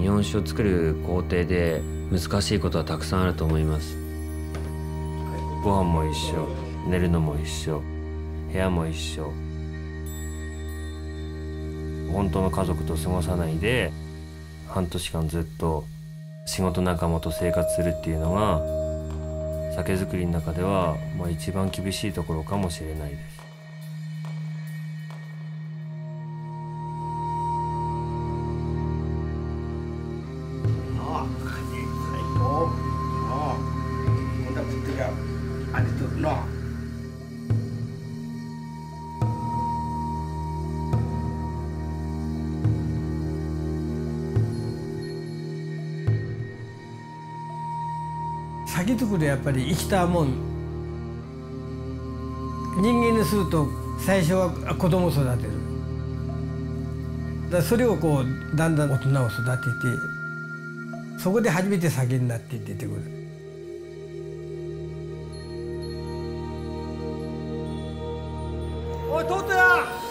日本酒を作る工程で難しいことはたくさんあると思います。ご飯も一緒寝るのも一緒部屋も一緒。本当の家族と過ごさないで半年間ずっと仕事仲間と生活するっていうのが酒造りの中では、まあ、一番厳しいところかもしれないです。酒造りやっぱり生きたもん。人間にすると最初は子供を育てる。だそれをこうだんだん大人を育ててそこで初めて酒になって出てくる。おいトートや！